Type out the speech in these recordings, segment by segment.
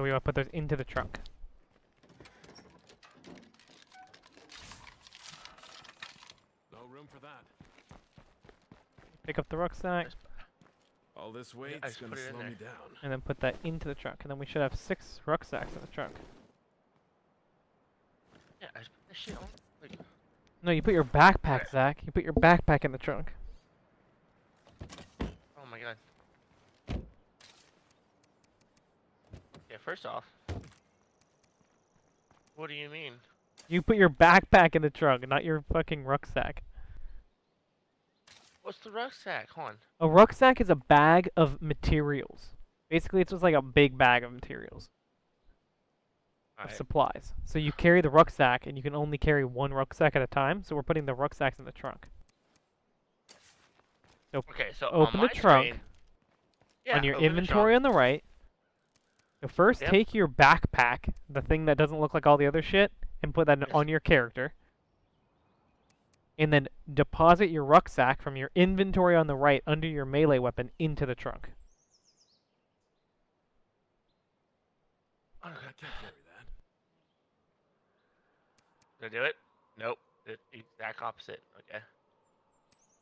So we want to put those into the trunk. No room for that. Pick up the rucksack All this weight's just gonna put it in slow me down. and then put that into the trunk. And then we should have six rucksacks in the trunk. Yeah, I just put this shit on. Like, No, you put your backpack, Zak. You put your backpack in the trunk. oh my god. Yeah, first off, what do you mean? You put your backpack in the trunk, not your fucking rucksack. What's the rucksack? Hold on. A rucksack is a bag of materials. Basically, it's just like a big bag of materials, of Alright. supplies. So you carry the rucksack, and you can only carry one rucksack at a time. So we're putting the rucksacks in the trunk. Okay, so Open the trunk. screen- yeah, on your open the inventory on the right. So first, Yep. take your backpack, the thing that doesn't look like all the other shit, and put that Yes. on your character. And then deposit your rucksack from your inventory on the right under your melee weapon into the trunk. Oh, I can't carry that. Did I do it? Nope. The exact opposite. Okay.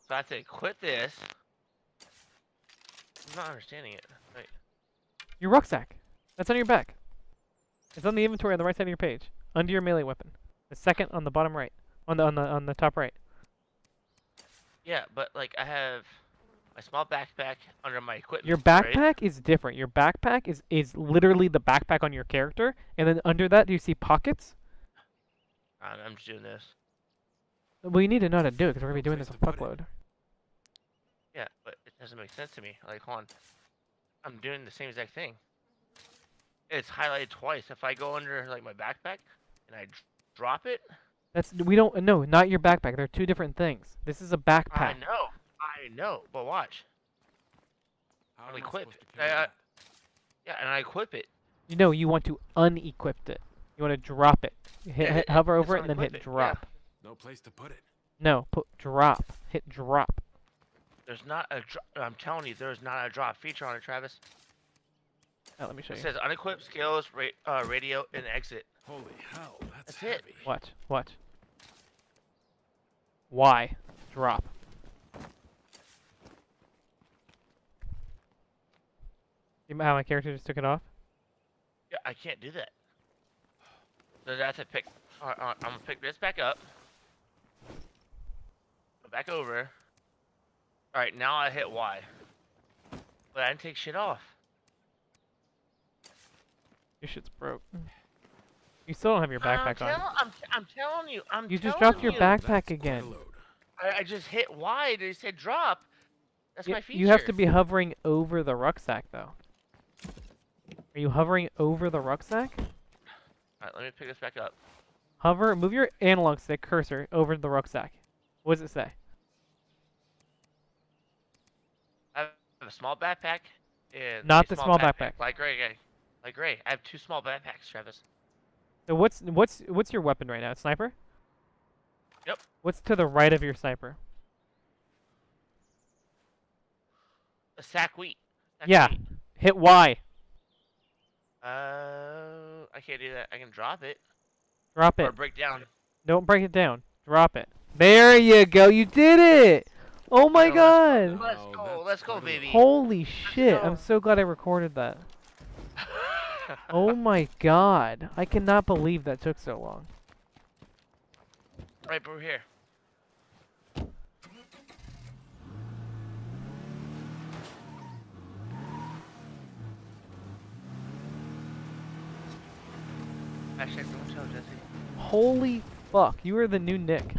So I have quit this. I'm not understanding it. Wait. Your rucksack. That's on your back. It's on the inventory on the right side of your page, under your melee weapon. The second on the bottom right, on the on the on the top right. Yeah, but like I have my small backpack under my equipment. Your right? backpack is different. Your backpack is is literally the backpack on your character, and then under that, do you see pockets? I'm I'm just doing this. Well, you need to know how to do it because we're gonna be doing this a fuckload. Yeah, but it doesn't make sense to me. Like, hold on. I'm doing the same exact thing. It's highlighted twice. If I go under like my backpack and I drop it, That's we don't no, not your backpack. They're two different things. This is a backpack. I know, I know. But watch. How Well, am I equip. supposed to I- I- Yeah, and I equip it. You know, you want to unequip it. You want to drop it. You hit, Yeah, hit hover over it and then hit it, yeah. drop. No place to put it. No, put drop. Hit drop. There's not a dro- I'm telling you, there's not a drop feature on it, Travis. Let me show It you. says unequip skills, ra- uh, radio, and exit. Holy hell, that's, That's it. heavy. What? watch. Y. Drop. See how my character just took it off? Yeah, I can't do that. So that's to pick. Uh, uh, I'm gonna pick this back up. Go back over. All right, now I hit Y. But I didn't take shit off. Your shit's broke. Mm. You still don't have your I'm, backpack on. I'm, I'm telling you. I'm You just dropped your you. backpack That's again. I, I just hit Y. They said drop. That's Y- my feature. You have to be hovering over the rucksack, though. Are you hovering over the rucksack? All right, let me pick this back up. Hover, move your analog stick cursor over the rucksack. What does it say? I have a small backpack. And Not a the small backpack. Like Ray, Ray. Like Ray. I have two small backpacks, Travis. So what's what's what's your weapon right now? Sniper? Yep. What's to the right of your sniper? A sack wheat. Sack Yeah. wheat. Hit Y. Uh, I can't do that. I can drop it Drop it. or break down. Don't break it down. Drop it. There you go. You did it. Oh my Yo, god. Let's go. Let's go, quite a baby. Holy shit. I'm so glad I recorded that. Oh my god. I cannot believe that took so long. right over here. Hashtag don't tell Jesse. Holy fuck. You are the new Nick.